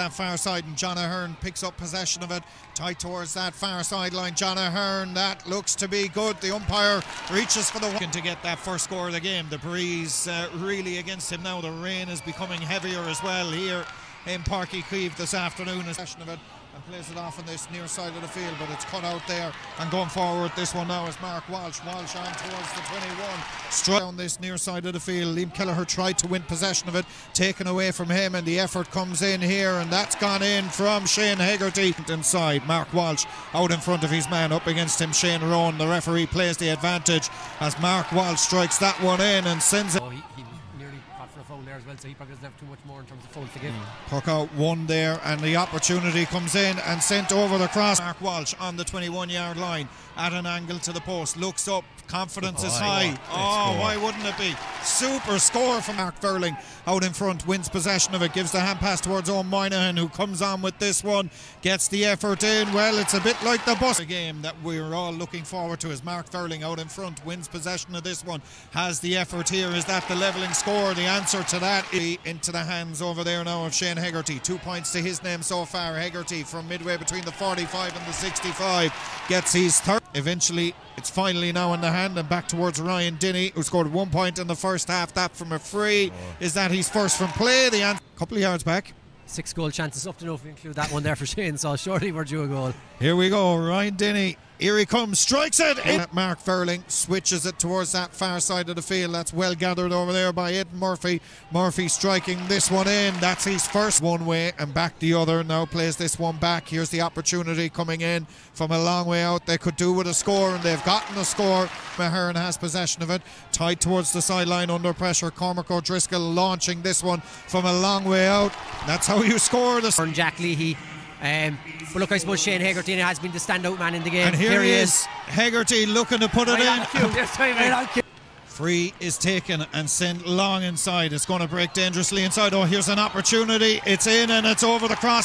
that far side and John Ahern picks up possession of it. Tight towards that far sideline. John Ahern that looks to be good. The umpire reaches for the one to get that first score of the game. The breeze uh, really against him now. The rain is becoming heavier as well here in Páirc Uí Chaoimh this afternoon. Possession of it and plays it off on this near side of the field but it's cut out there and going forward. This one now is Mark Walsh. Walsh on towards the 21 straight on this near side of the field. Liam Kelleher tried to win possession of it taken away from him and the effort comes in here and that's gone in from Shane Hegarty. Inside Mark Walsh out in front of his man up against him Shane Rowan the referee plays the advantage as Mark Walsh strikes that one in and sends it there as well, so he probably doesn't have too much more in terms of fouls to give. Hmm. Puck out one there, and the opportunity comes in and sent over the cross. Mark Walsh on the 21 yard line at an angle to the post. Looks up, confidence is high. Oh, why wouldn't it be? Super score from Mark Verling out in front, wins possession of it, gives the hand pass towards Owen Moynihan, who comes on with this one, gets the effort in. Well, it's a bit like the bus game that we're all looking forward to as Mark Verling out in front wins possession of this one, has the effort here. Is that the levelling score? The answer to that is into the hands over there now of Shane Hegarty. Two points to his name so far. Hegarty from midway between the 45 and the 65 gets his third. Eventually, it's finally now in the hand and back towards Ryan Dinny, who scored one point in the first half. That from a free. Oh. Is that his first from play? The answer, couple of yards back. Six goal chances up to know if we include that one there for Shane, so surely we're due a goal. Here we go. Ryan Dinny. Here he comes, strikes it. In. Mark Verling switches it towards that far side of the field. That's well gathered over there by Aidan Murphy. Murphy striking this one in. That's his first one way and back the other. Now plays this one back. Here's the opportunity coming in from a long way out. They could do with a score and they've gotten a score. Mahern has possession of it. Tied towards the sideline under pressure. Cormac O'Driscoll launching this one from a long way out. That's how you score the And Jack Leahy. Um, but look, I suppose Shane Hegarty has been the standout man in the game. And here, he is, Hegarty looking to put it Right in. cue. There's time, right on cue. Free is taken and sent long inside. It's going to break dangerously inside. Oh, here's an opportunity. It's in and it's over the cross.